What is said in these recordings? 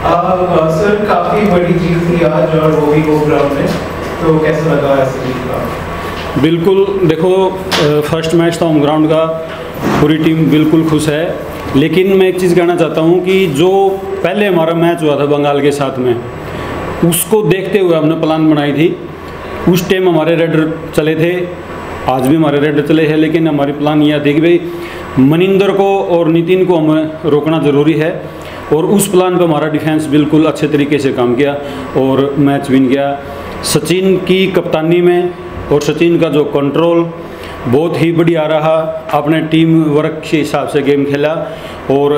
Sir काफ़ी बड़ी जीत थी आज और वो भी में तो कैसा लगा बिल्कुल, देखो फ़र्स्ट मैच था होम ग्राउंड का। पूरी टीम बिल्कुल खुश है। लेकिन मैं एक चीज़ कहना चाहता हूँ कि जो पहले हमारा मैच हुआ था बंगाल के साथ में, उसको देखते हुए हमने प्लान बनाई थी। उस टाइम हमारे रेडर चले थे। आज भी हमारे रेडर चले हैं, लेकिन हमारी प्लान यह थी कि भाई मनिंदर को और नितिन को हमें रोकना ज़रूरी है। और उस प्लान पर हमारा डिफेंस बिल्कुल अच्छे तरीके से काम किया और मैच विन गया सचिन की कप्तानी में और सचिन का जो कंट्रोल बहुत ही बढ़िया रहा। अपने टीम वर्क के हिसाब से गेम खेला और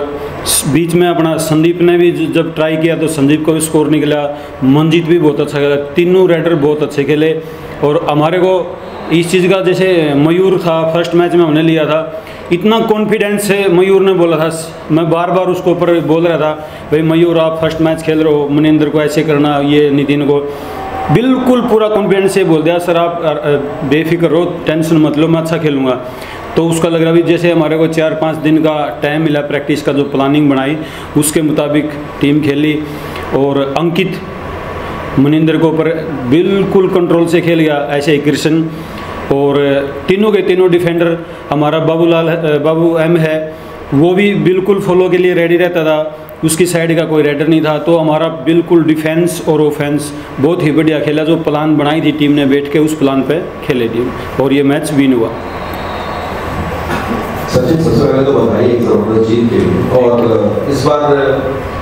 बीच में अपना संदीप ने भी जब ट्राई किया तो संदीप को भी स्कोर निकला। मंजीत भी बहुत अच्छा खेला। तीनों राइडर बहुत अच्छे खेले और हमारे को इस चीज़ का जैसे मयूर था फ़र्स्ट मैच में हमने लिया था। इतना कॉन्फिडेंस से मयूर ने बोला था, मैं बार बार उसको ऊपर बोल रहा था, भाई मयूर, आप फ़र्स्ट मैच खेल रहे हो, मनिंदर को ऐसे करना, ये नितिन को। बिल्कुल पूरा कॉन्फिडेंस से बोल दिया, सर, आप बेफिक्र हो टेंशन मत लो, मैं अच्छा खेलूँगा। तो उसका लग रहा भी जैसे हमारे को चार पाँच दिन का टाइम मिला प्रैक्टिस का, जो प्लानिंग बनाई, उसके मुताबिक टीम खेली और अंकित मनिंदर को ऊपर बिल्कुल कंट्रोल से खेल गया, ऐसे ही कृष्ण। और तीनों के तीनों डिफेंडर हमारा बाबूलाल बाबू एम है, वो भी बिल्कुल फॉलो के लिए रेडी रहता था। उसकी साइड का कोई रेडर नहीं था। तो हमारा बिल्कुल डिफेंस और ऑफेंस बहुत ही बढ़िया खेला, जो प्लान बनाई थी टीम ने बैठ के, उस प्लान पे खेले टीम और ये मैच विन हुआ। सचिन, सबसे पहले तो बधाई और इस बार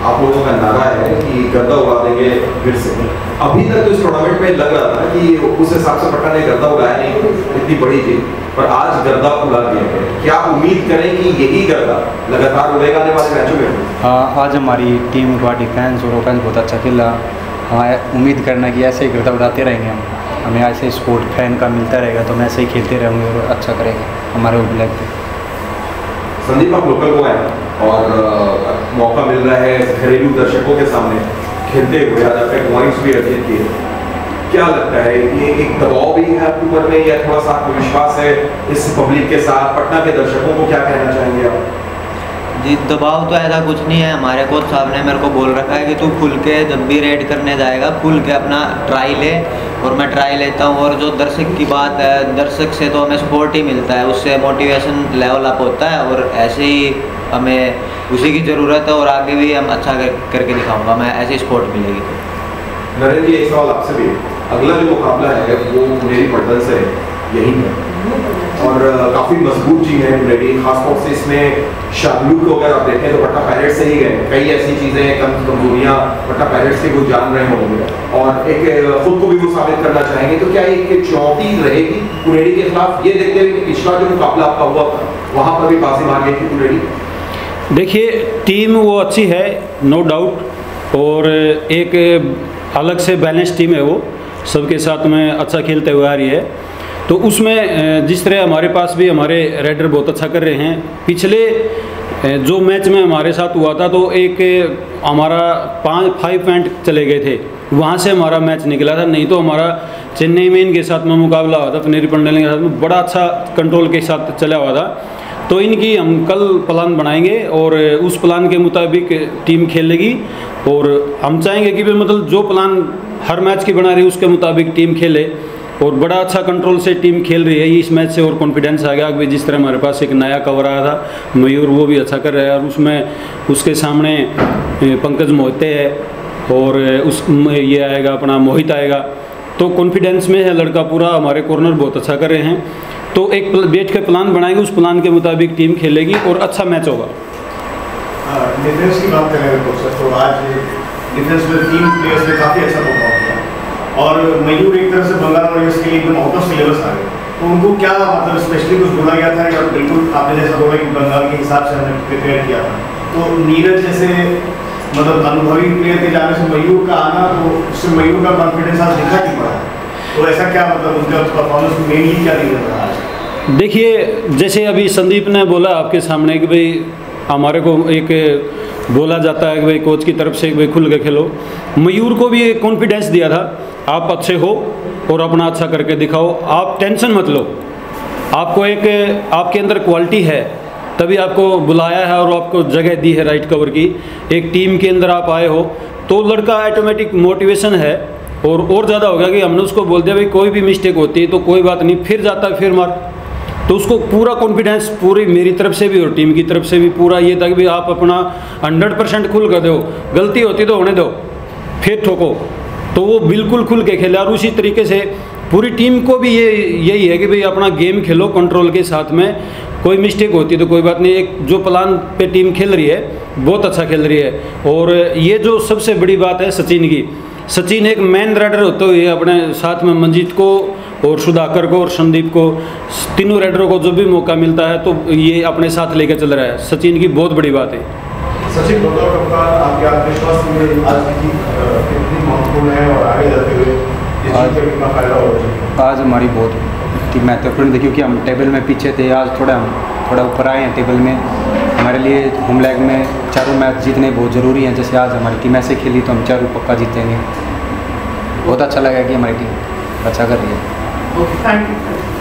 आप लोगों का नारा है कि गर्दा उड़ा देंगे फिर से। अभी तक तो इस टूर्नामेंट में लग रहा था कि उस हिसाब से पट्टा ने गर्दा उड़ाया नहीं, इतनी बड़ी जीत। पर आज गर्दा उड़ा दिया क्या उम्मीद करें कि यही गर्दा लगातार उड़ेगा आने वाले मैचों में? हाँ आज हमारी टीम का डिफेंस और ओफेंस बहुत अच्छा खेला हाँ उम्मीद करना कि ऐसे ही गर्दा उड़ाते रहेंगे हम। हमें ऐसे स्पोर्ट फ़ैन का मिलता रहेगा तो हम ऐसे ही खेलते रहेंगे और अच्छा करेंगे हमारे उपलब्ध संदीप आप लोकल को आए और आ, मौका मिल रहा है घरेलू दर्शकों के सामने खेलते हुए। आज आपने पॉइंट्स भी अर्जित किए। क्या लगता है ये एक दबाव भी है आपके ऊपर में या थोड़ा सा आत्मविश्वास है इस पब्लिक के साथ? पटना के दर्शकों को क्या कहना चाहेंगे आप? जी दबाव तो ऐसा कुछ नहीं है। हमारे कोच साहब ने मेरे को बोल रखा है कि तू खुल के जब भी रेड करने जाएगा खुल के अपना ट्राई ले। और मैं ट्राई लेता हूँ और जो दर्शक की बात है दर्शक से तो हमें सपोर्ट ही मिलता है उससे मोटिवेशन लेवल अप होता है और ऐसे ही हमें उसी की ज़रूरत है और आगे भी हम अच्छा कर, करके दिखाऊँगा मैं ऐसी सपोर्ट मिलेगी। तो नरेंद्र जी एक सवाल आपसे भी अगला जो मुकाबला है वो मेरी पटन से यही है। और काफ़ी मज़बूत टीम है रेडी खासतौर से इसमें शाहरुख को अगर आप देखें तो पट्टा पैरेट से ही गए कई ऐसी चीज़ें कम, कमजोरियाँ पट्टा पैरेट से वो जान रहे होंगे। और एक खुद को भी वो साबित करना चाहेंगे तो क्या एक चुनौती रहेगी पुनेरी के खिलाफ? ये देखते हुए कि पिछला जो मुकाबला आपका हुआ था, वहाँ पर भी बाजी मार गई थी पुनेरी देखिए, टीम वो अच्छी है नो डाउट और एक अलग से बैलेंस टीम है वो। सबके साथ में अच्छा खेलते हुए आ रही है। तो उसमें जिस तरह हमारे पास भी हमारे रेडर बहुत अच्छा कर रहे हैं, पिछले जो मैच में हमारे साथ हुआ था तो एक, हमारा पाँच फाइव पॉइंट चले गए थे। वहाँ से हमारा मैच निकला था, नहीं तो हमारा चेन्नई में इनके साथ में मुकाबला हुआ था, पनेरी पंडल के साथ में बड़ा अच्छा कंट्रोल के साथ चला हुआ था। तो इनकी हम कल प्लान बनाएँगे और उस प्लान के मुताबिक टीम खेलेगी और हम चाहेंगे कि भाई मतलब जो प्लान हर मैच की बना रही उसके मुताबिक टीम खेले। और बड़ा अच्छा कंट्रोल से टीम खेल रही है। इस मैच से और कॉन्फिडेंस आ गया। कि जिस तरह हमारे पास एक नया कवर आया था, मयूर, वो भी अच्छा कर रहा है। और उसमें उसके सामने पंकज मोहते है और उस ये आएगा, अपना मोहित आएगा। तो कॉन्फिडेंस में है लड़का पूरा। हमारे कॉर्नर बहुत अच्छा कर रहे हैं। तो एक बैठ के प्लान बनाएँगे। उस प्लान के मुताबिक टीम खेलेगी और अच्छा मैच होगा। डिफेंस की बात करें तो आज डिफेंस में तीन प्लेयर्स काफ़ी अच्छा किया। और मयूर एक तरह से बंगाल वॉरियर्स के लिए एकदम आउट ऑफ़ सिलेबस आ गए। तो उनको क्या मतलब स्पेशली कुछ बोला गया था? या बिल्कुल आपने जैसा बोला कि बंगाल के हिसाब से हमने प्रिपेयर किया था। तो नीरज जैसे मतलब अनुभवी प्लेयर के जाने से मयूर का आना तो उससे मयूर का कॉन्फिडेंस आज दिखा नहीं पड़ा? तो ऐसा क्या मतलब उनका परफॉर्मेंस मेनली क्या नहीं रहा आज? देखिए, जैसे अभी संदीप ने बोला आपके सामने कि भाई हमारे को एक बोला जाता है कि भाई कोच की तरफ़ से भाई खुल के खेलो। मयूर को भी एक कॉन्फिडेंस दिया था, आप अच्छे हो और अपना अच्छा करके दिखाओ। आप टेंशन मत लो। आपको एक, आपके अंदर क्वालिटी है, तभी आपको बुलाया है और आपको जगह दी है राइट कवर की। एक टीम के अंदर आप आए हो तो लड़का ऑटोमेटिक मोटिवेशन है और और ज़्यादा हो गया कि हमने उसको बोल दिया, भाई कोई भी मिस्टेक होती है तो कोई बात नहीं, फिर जाता फिर मार। तो उसको पूरा कॉन्फिडेंस पूरी मेरी तरफ़ से भी और टीम की तरफ़ से भी पूरा ये था कि भाई आप अपना हंड्रेड परसेंट खुल कर दो। गलती होती तो होने दो। फिर ठोको। तो वो बिल्कुल खुल के खेला और उसी तरीके से पूरी टीम को भी ये, यही है कि भाई अपना गेम खेलो कंट्रोल के साथ में। कोई मिस्टेक होती तो कोई बात नहीं। एक जो प्लान पे टीम खेल रही है, बहुत अच्छा खेल रही है। और ये जो सबसे बड़ी बात है सचिन की। सचिन एक मैन राइडर होते हुए अपने साथ में मंजीत को और सुधाकर को और संदीप को तीनों राइडरों को जो भी मौका मिलता है तो ये अपने साथ लेकर चल रहा है। सचिन की बहुत बड़ी बात है। सचिन आज की जीत कितनी महत्वपूर्ण और आगे जाते हुए इस जीत का कितना फ़ायदा होगा आज हमारी बहुत की महत्वपूर्ण थी क्योंकि हम टेबल में पीछे थे आज थोड़ा हम थोड़ा ऊपर आए हैं टेबल में। हमारे लिए होम लैग में चारों मैच जीतने बहुत ज़रूरी हैं। जैसे आज हमारी टीम ऐसे खेली तो हम चारों पक्का जीतेंगे। बहुत अच्छा लगा कि हमारी टीम अच्छा कर रही है।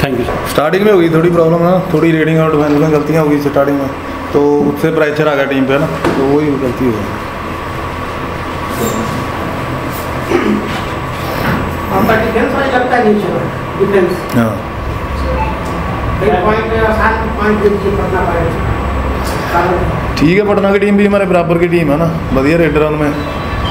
थैंक यू सर स्टार्टिंग में हुई थोड़ी प्रॉब्लम ना थोड़ी रेडिंग और डिफेंस में गलतियाँ हुई स्टार्टिंग में। तो उससे प्रेशर आ गया टीम पे ना तो वही गलती हुई है है हाँ। ठीक है पटना की टीम भी हमारे बराबर की टीम है ना बढ़िया रेडर उनमें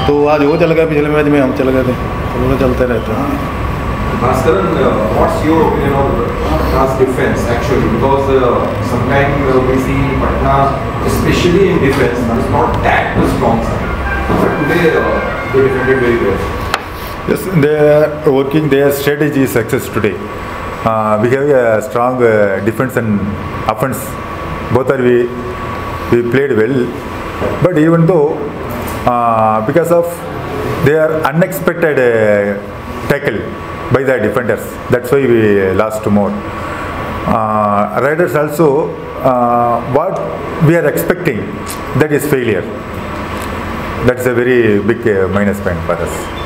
तो आज वो चल गया पिछले मैच में हम चल गए थे तो चलते रहते हैं। Bhaskaran, uh, what's your opinion on Patna's defense actually? Because uh, sometimes uh, we see Patna, especially in defense, is not that strong side. But today uh, they defended very well. Yes, they are working their strategy is success today. Uh, we have a strong uh, defense and offense. Both are we we played well, but even though uh, because of their unexpected uh, tackle by the defenders, that's why we lost more. Uh, riders also uh, what we are expecting that is failure. That's a very big uh, minus point for us.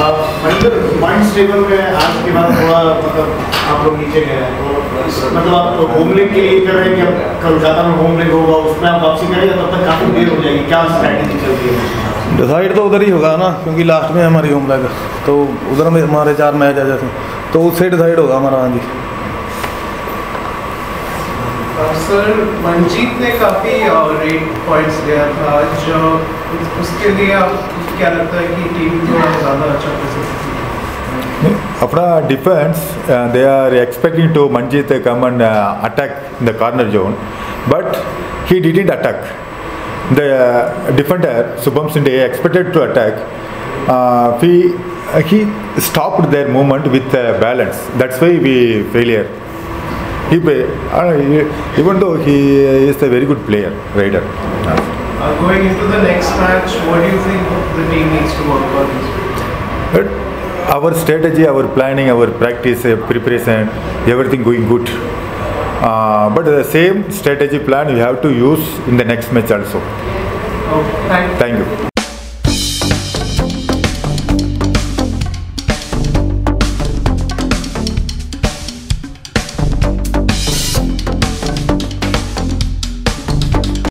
Mahendra point table में आज के बाद थोड़ा मतलब आप लोग नीचे गए तो मतलब आप होम लीग के लिए कर रहे हैं कि कोलकाता में होम लीग होगा उसमें आप वापसी करेंगे तब तक काफ़ी देर हो जाएगी क्या स्ट्रैटेजी चल रही है डिसाइड तो उधर ही होगा ना क्योंकि लास्ट में हमारी होम लैग तो उधर में हमारे चार मैच आ जाते हैं तो उससे डिसाइड होगा हमारा हाँ जी। सर मंजीत ने काफ़ी रेट पॉइंट्स लिया था। अ, उसके लिए आप क्या लगता है कि टीम थोड़ा ज़्यादा अच्छा कर सकती है? After defense, uh, they are expecting to Manjit to come and uh, attack in the corner zone, but he didn't attack. The uh, defender Subham Sinde expected to attack. Uh, he he stopped their movement with uh, balance. That's why we failure. He, uh, he even though he is a very good player, rider. Uh, going into the next match, what do you think the team needs to work on this? But our strategy, our planning, our practice, uh, preparation, everything going good. Uh, but the same strategy plan we have to use in the next match also. Okay, you. Thank you.